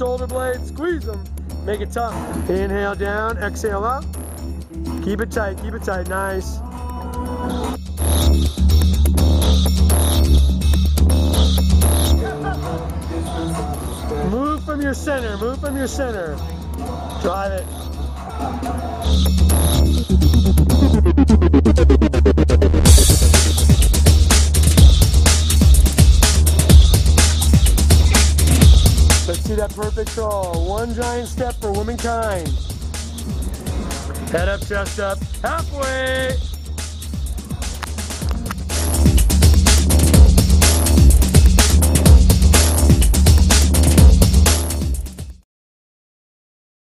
shoulder blades, squeeze them, make it tough. Inhale down, exhale up. Keep it tight, keep it tight, nice. Move from your center, move from your center. Drive it. See that perfect crawl. One giant step for womankind. Head up, chest up, halfway.